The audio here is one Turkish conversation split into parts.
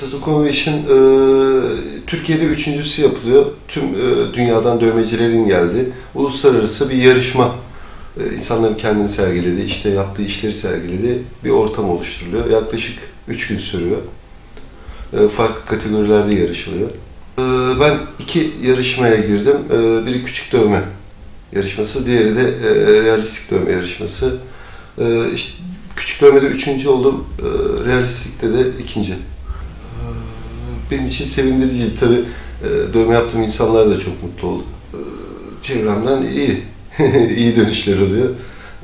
Tattoo Convention e, Türkiye'de üçüncüsü yapılıyor. Tüm e, dünyadan dövmecilerin geldi. Uluslararası bir yarışma. E, insanların kendini sergilediği, işte yaptığı işleri sergilediği bir ortam oluşturuluyor. Yaklaşık 3 gün sürüyor. E, farklı kategorilerde yarışılıyor. E, ben iki yarışmaya girdim. E, biri küçük dövme yarışması, diğeri de e, realistik dövme yarışması. E, işte küçük dövmede üçüncü oldum, e, realistikte de ikinci. Benim için sevindiriciydi. Tabii e, dövme yaptığım insanlar da çok mutlu oldu. E, çevremden iyi, iyi dönüşler oluyor.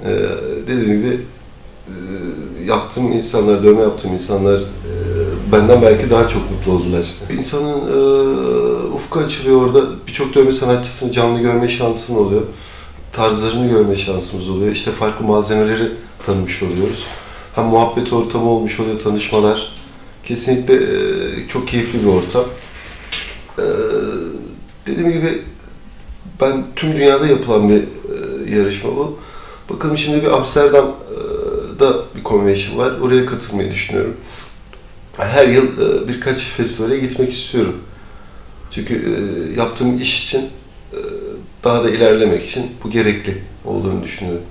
E, dediğim gibi e, yaptığım insanlar, dövme yaptığım insanlar benden belki daha çok mutlu oldular. İnsanın e, ufku açılıyor orada. Birçok dövme sanatçısını canlı görme şansın oluyor. Tarzlarını görme şansımız oluyor. İşte farklı malzemeleri tanımış oluyoruz. Hem muhabbet ortamı olmuş oluyor, tanışmalar. Kesinlikle e, çok keyifli bir ortam. E, dediğim gibi ben tüm dünyada yapılan bir e, yarışma bu. Bakalım şimdi bir Amsterdam'da bir convention var. Oraya katılmayı düşünüyorum. Her yıl e, birkaç festivale gitmek istiyorum. Çünkü yaptığım iş için daha da ilerlemek için bu gerekli olduğunu düşünüyorum.